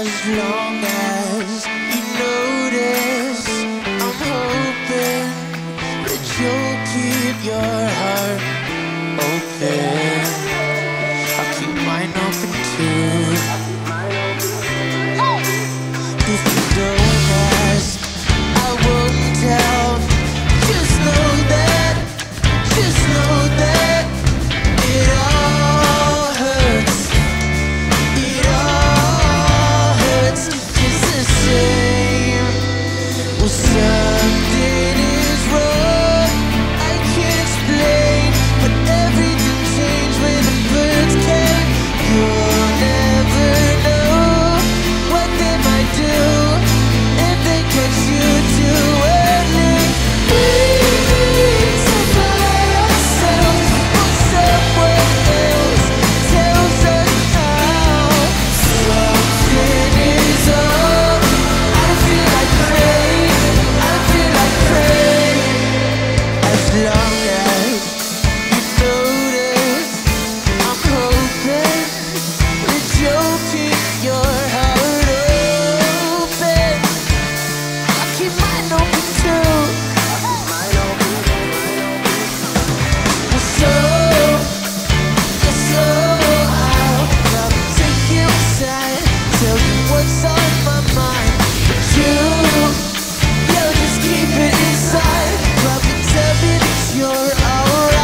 As long as you notice, I'm hoping that you'll keep your heart open. tell you what's on my mind. But you, just keep it inside. Tell that you're alright.